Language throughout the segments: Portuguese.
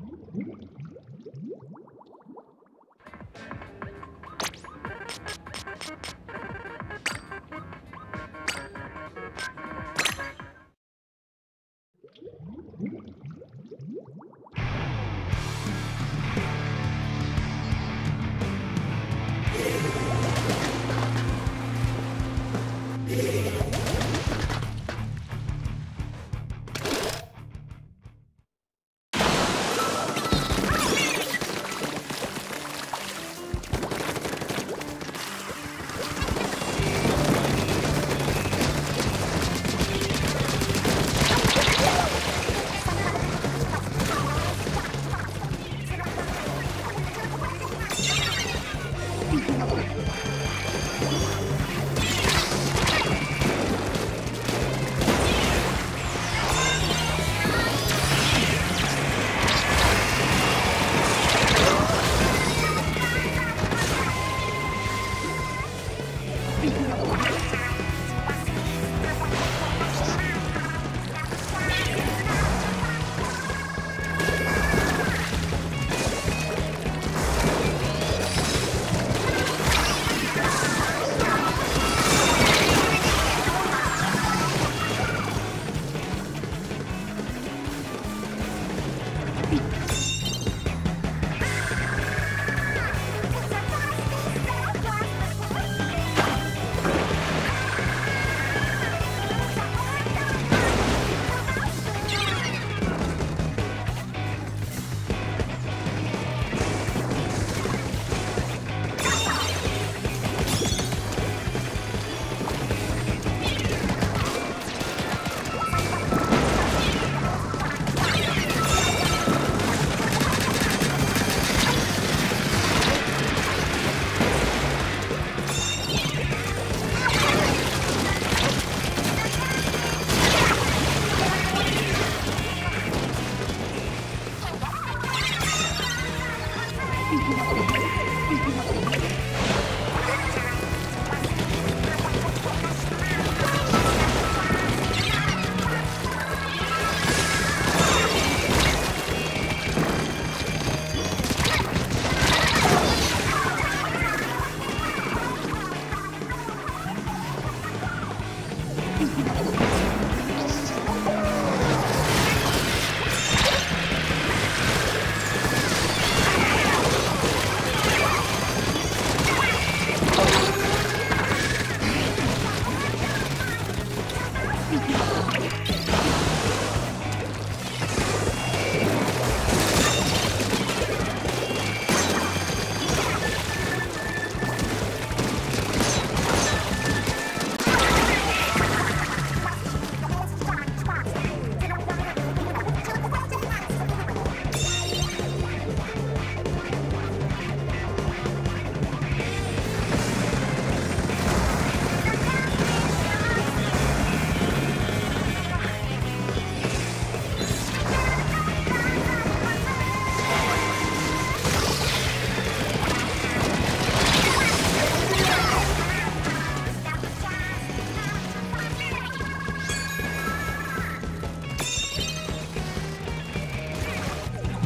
Thank you.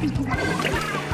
Ha ha ha ha!